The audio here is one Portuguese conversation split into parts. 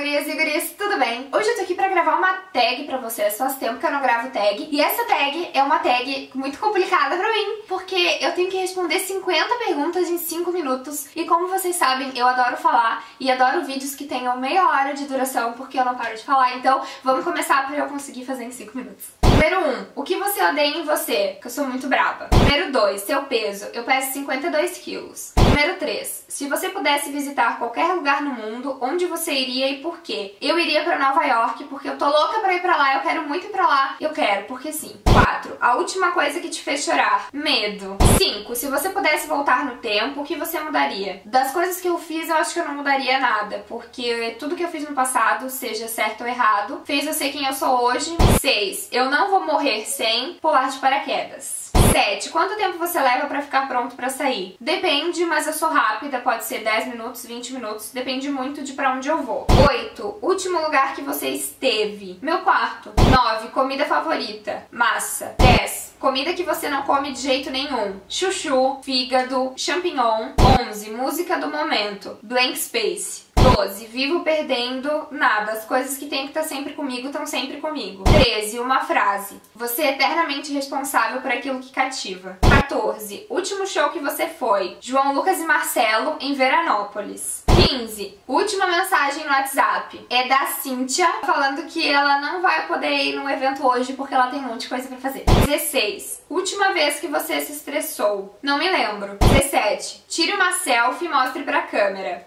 gurias e gurias, tudo bem? Hoje eu tô aqui pra gravar uma tag pra vocês, faz tempo que eu não gravo tag. E essa tag é uma tag muito complicada pra mim, porque eu tenho que responder 50 perguntas em 5 minutos. E como vocês sabem, eu adoro falar e adoro vídeos que tenham meia hora de duração, porque eu não paro de falar. Então vamos começar pra eu conseguir fazer em 5 minutos. Número 1. Um, o que você odeia em você? Que eu sou muito brava. Número 2. Seu peso. Eu peso 52 quilos. Número 3. Se você pudesse visitar qualquer lugar no mundo, onde você iria e por quê? Eu iria pra Nova York porque eu tô louca pra ir pra lá, eu quero muito ir pra lá. Eu quero, porque sim. 4. A última coisa que te fez chorar. Medo. 5. Se você pudesse voltar no tempo, o que você mudaria? Das coisas que eu fiz, eu acho que eu não mudaria nada, porque tudo que eu fiz no passado, seja certo ou errado, fez eu ser quem eu sou hoje. 6. Eu não vou morrer sem pular de paraquedas. 7. Quanto tempo você leva pra ficar pronto pra sair? Depende, mas eu sou rápida, pode ser 10 minutos, 20 minutos, depende muito de pra onde eu vou. 8. Último lugar que você esteve? Meu quarto. 9. Comida favorita? Massa. 10. Comida que você não come de jeito nenhum. Chuchu, fígado, champignon. 11. Música do momento. Blank Space. 12. Vivo perdendo nada. As coisas que tem que estar tá sempre comigo estão sempre comigo. 13. Uma frase. Você é eternamente responsável por aquilo que cativa. 14. Último show que você foi. João Lucas e Marcelo em Veranópolis. 15. Última mensagem no WhatsApp. É da Cíntia falando que ela não vai poder ir no evento hoje porque ela tem um monte de coisa pra fazer. 16. Última vez que você se estressou. Não me lembro. 17. Tire uma selfie e mostre pra câmera.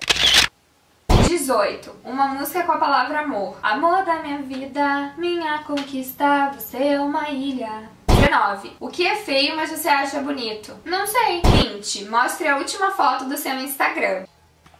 18. Uma música com a palavra amor. Amor da minha vida, minha conquista, você é uma ilha. 19. O que é feio, mas você acha bonito? Não sei. 20. Mostre a última foto do seu Instagram.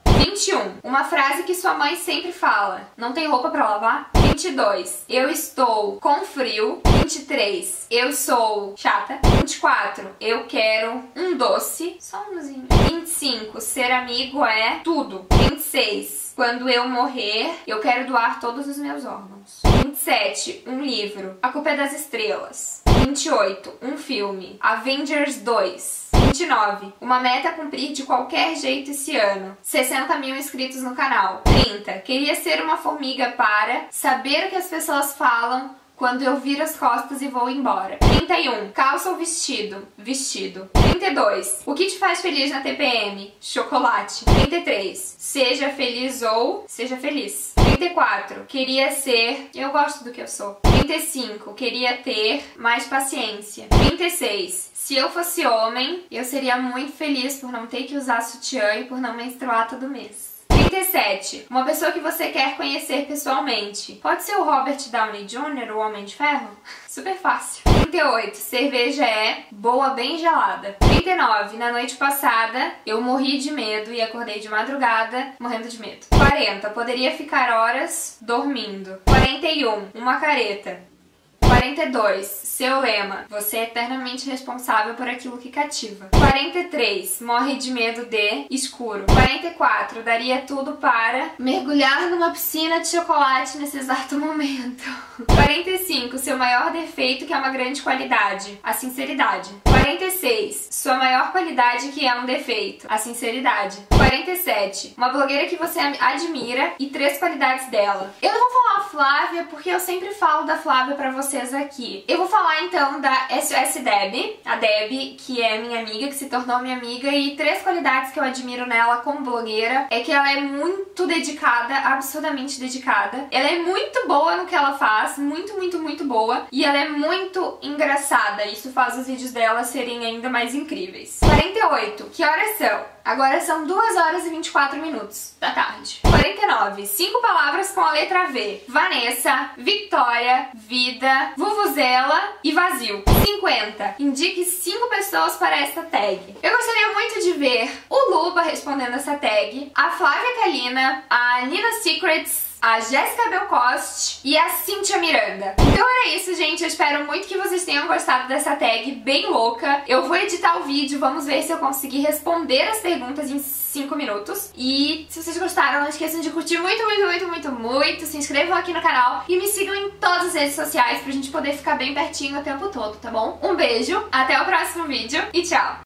21. Uma frase que sua mãe sempre fala. Não tem roupa para lavar? 22. Eu estou com frio. 23. Eu sou chata. 24. Eu quero um doce. Só um dozinho. 25. Ser amigo é tudo. 26. Quando eu morrer, eu quero doar todos os meus órgãos. 27. Um livro. A Culpa é das Estrelas. 28. Um filme. Avengers 2. 29. Uma meta a cumprir de qualquer jeito esse ano. 60 mil inscritos no canal. 30. Queria ser uma formiga para saber o que as pessoas falam quando eu viro as costas e vou embora. 31. Calça ou vestido? Vestido. 32. O que te faz feliz na TPM? Chocolate. 33. Seja feliz ou seja feliz. 34. Queria ser. Eu gosto do que eu sou. 35. Queria ter mais paciência. 36. Se eu fosse homem, eu seria muito feliz por não ter que usar sutiã e por não menstruar todo mês. 37. Uma pessoa que você quer conhecer pessoalmente. Pode ser o Robert Downey Jr., o Homem de Ferro? Super fácil. 38. Cerveja é boa bem gelada. 39. Na noite passada, eu morri de medo e acordei de madrugada morrendo de medo. 40. Poderia ficar horas dormindo. 41. Uma careta. 42. Seu lema. Você é eternamente responsável por aquilo que cativa. 43. Morre de medo de escuro. 44. Daria tudo para mergulhar numa piscina de chocolate nesse exato momento. 45. Seu maior defeito que é uma grande qualidade. A sinceridade. 46. Sua maior qualidade que é um defeito. A sinceridade. 47. Uma blogueira que você admira e três qualidades dela. Eu não vou falar Flávia porque eu sempre falo da Flávia pra vocês aqui. Eu vou falar então da SOS Deb, a Deb, que é minha amiga, que se tornou minha amiga, e três qualidades que eu admiro nela como blogueira é que ela é muito dedicada, absurdamente dedicada. Ela é muito boa no que ela faz, muito, muito, muito boa, e ela é muito engraçada. Isso faz os vídeos dela serem ainda mais incríveis. 48. Que horas são? Agora são 2 horas e 24 minutos da tarde. 49. Cinco palavras com a letra V. Vanessa, Victoria, Vida, Vuvuzela e Vazio. 50. Indique 5 pessoas para esta tag. Eu gostaria muito de ver o Luba respondendo essa tag, a Flávia Kalina, a Nina Secrets, a Jéssica Belcost e a Cintia Miranda. Então era isso, gente. Eu espero muito que vocês tenham gostado dessa tag bem louca. Eu vou editar o vídeo, vamos ver se eu conseguir responder as perguntas em 5 minutos. E se vocês gostaram, não esqueçam de curtir muito, muito, muito, muito, muito. Se inscrevam aqui no canal e me sigam em todas as redes sociais pra gente poder ficar bem pertinho o tempo todo, tá bom? Um beijo, até o próximo vídeo e tchau!